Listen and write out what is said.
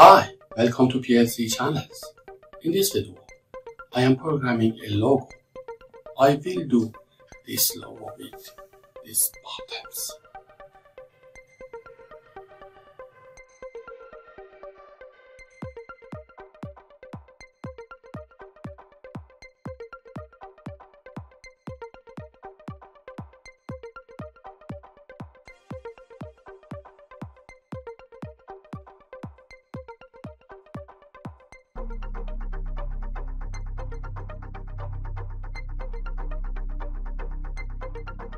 Hi, welcome to PLC channels. In this video, I am programming a logo. I will do this logo with these buttons. Thank you.